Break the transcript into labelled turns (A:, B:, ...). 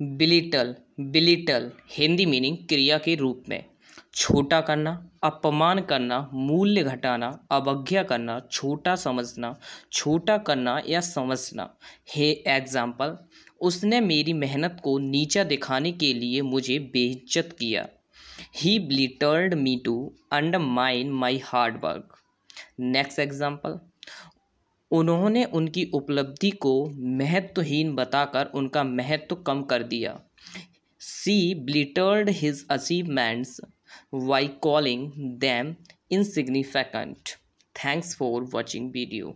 A: Belittle belittle, Hindi meaning क्रिया के रूप में। छोटा करना, अपमान करना, मूल्य घटाना, अवज्ञा करना, छोटा समझना, छोटा करना या समझना। हे एग्ज़ाम्पल उसने मेरी मेहनत को नीचा दिखाने के लिए मुझे बेइज्जत किया। He belittled me to undermine my hard work next example उन्होंने उनकी उपलब्धि को महत्वहीन बताकर उनका महत्व कम कर दिया। She belittled his achievements by calling them insignificant thanks for watching video